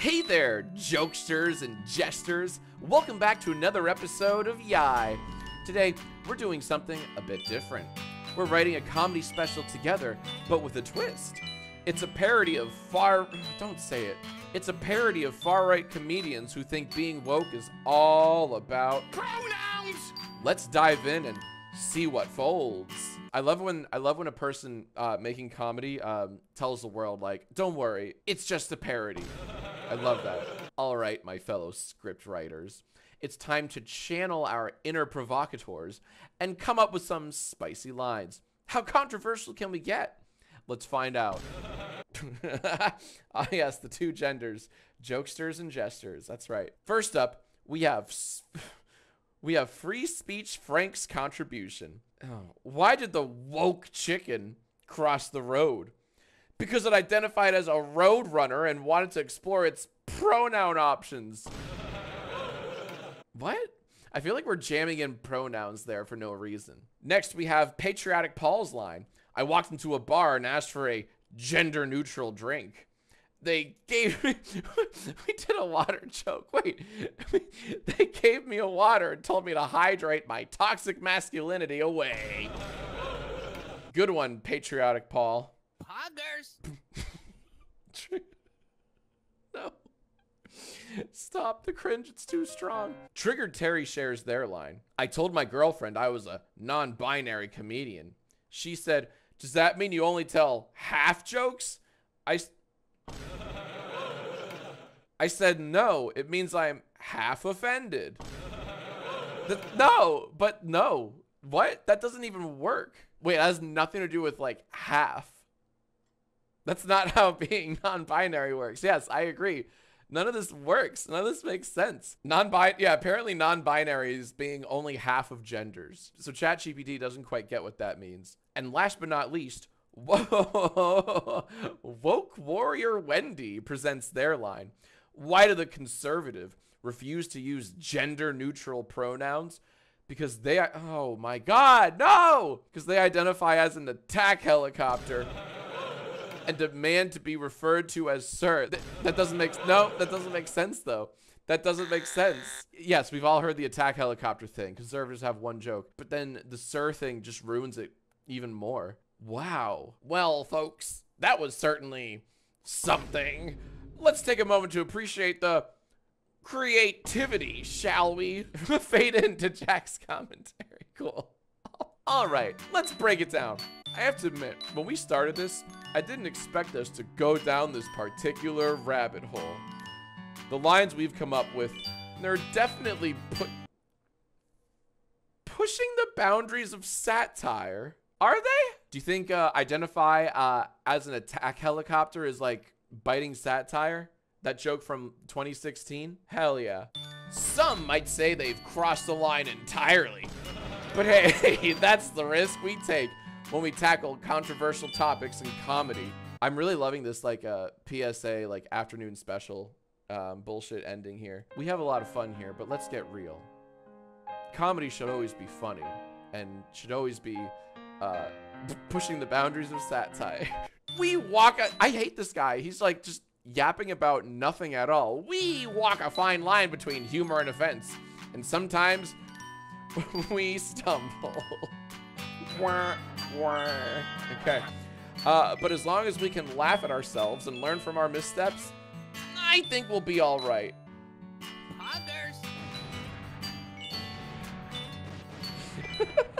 Hey there, jokesters and jesters. Welcome back to another episode of Yai. Today, we're doing something a bit different. We're writing a comedy special together, but with a twist. It's a parody of far. Don't say it. It's a parody of far right comedians who think being woke is all about Pronouns! let's dive in and see what folds. I love when I love when a person uh, making comedy um, tells the world like, "Don't worry, it's just a parody." I love that. All right, my fellow script writers, it's time to channel our inner provocateurs and come up with some spicy lines. How controversial can we get? Let's find out. ah, yes, the two genders, jokesters and jesters. That's right. First up, we have. we have free speech Frank's contribution. Oh, why did the woke chicken cross the road? Because it identified as a road runner and wanted to explore its pronoun options. what? I feel like we're jamming in pronouns there for no reason. Next, we have Patriotic Paul's line. I walked into a bar and asked for a gender neutral drink they gave me we did a water joke wait they gave me a water and told me to hydrate my toxic masculinity away good one patriotic paul Poggers! no stop the cringe it's too strong triggered terry shares their line i told my girlfriend i was a non-binary comedian she said does that mean you only tell half jokes i I said no. It means I'm half offended. Th- no, but no. What? That doesn't even work. Wait, that has nothing to do with like half. That's not how being non-binary works. Yes, I agree. None of this works. None of this makes sense. Non-bin yeah, apparently non-binary is being only half of genders. So ChatGPT doesn't quite get what that means. And last but not least, Whoa, Woke Warrior Wendy presents their line. Why do the conservative refuse to use gender neutral pronouns? Because they, oh my God, no! Because they identify as an attack helicopter and demand to be referred to as sir. Th- that doesn't make, no, that doesn't make sense though. That doesn't make sense. Yes, we've all heard the attack helicopter thing. Conservatives have one joke, but then the sir thing just ruins it even more. Wow. Well, folks, that was certainly something. Let's take a moment to appreciate the creativity, shall we? Fade into Jack's commentary. Cool. All right, let's break it down. I have to admit, when we started this, I didn't expect us to go down this particular rabbit hole. The lines we've come up with, they're definitely put pushing the boundaries of satire. Are they? Do you think uh, identify uh, as an attack helicopter is like biting satire? That joke from 2016? Hell yeah. Some might say they've crossed the line entirely. But hey, that's the risk we take when we tackle controversial topics in comedy. I'm really loving this like uh, PSA like afternoon special um, bullshit ending here. We have a lot of fun here, but let's get real. Comedy should always be funny and should always be uh, pushing the boundaries of satire. we walk. A- I hate this guy. He's like just yapping about nothing at all. We walk a fine line between humor and offense, and sometimes we stumble. Okay. Uh, but as long as we can laugh at ourselves and learn from our missteps, I think we'll be all right. Poggers!